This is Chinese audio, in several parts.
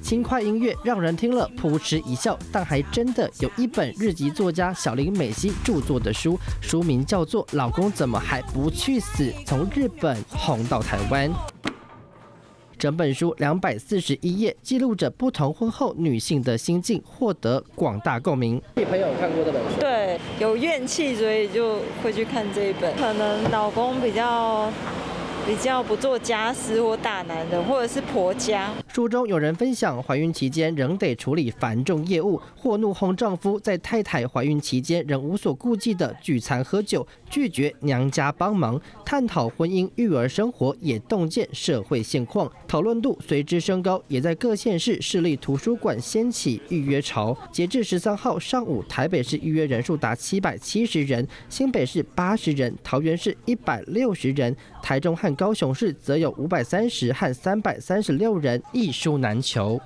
轻快音乐让人听了扑哧一笑，但还真的有一本日籍作家小林美希著作的书，书名叫做《老公怎么还不去死》，从日本红到台湾。整本书两百四十一页，记录着不同婚后女性的心境，获得广大共鸣。你朋友看过这本书？对，有怨气，所以就会去看这一本。可能老公比较。比较不做家事或大男人，或者是婆家。书中有人分享，怀孕期间仍得处理繁重业务，或怒轰丈夫在太太怀孕期间仍无所顾忌的聚餐喝酒，拒绝娘家帮忙，探讨婚姻育儿生活，也洞见社会现况，讨论度随之升高，也在各县市市立图书馆掀起预约潮。截至十三号上午，台北市预约人数达七百七十人，新北市八十人，桃园市一百六十人，台中和高雄市则有五百三十和三百三十六人，一书难求。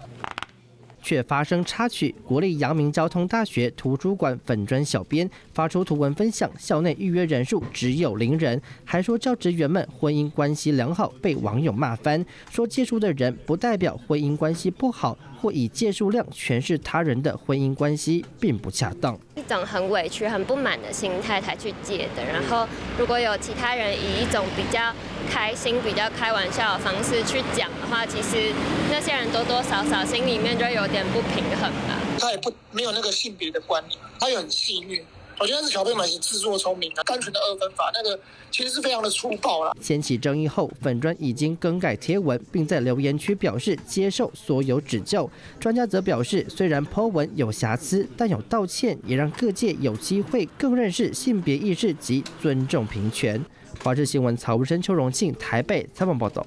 却发生插曲，国立阳明交通大学图书馆粉砖小编发出图文分享，校内预约人数只有零人，还说教职员们婚姻关系良好，被网友骂翻，说借书的人不代表婚姻关系不好。或以借数量诠释他人的婚姻关系，并不恰当。一种很委屈、很不满的心态才去借的。然后，如果有其他人以一种比较开心、比较开玩笑的方式去讲的话，其实那些人多多少少心里面就有点不平衡啊。他也不没有那个性别的观念，他也很戏谑。我觉得是小朋友们是自作聪明的，单纯的二分法，那个其实是非常的粗暴了。掀起争议后，粉砖已经更改贴文，并在留言区表示接受所有指教。专家则表示，虽然 po 文有瑕疵，但有道歉，也让各界有机会更认识性别意识及尊重平权。华视新闻曹无生、邱荣庆台北采访报道。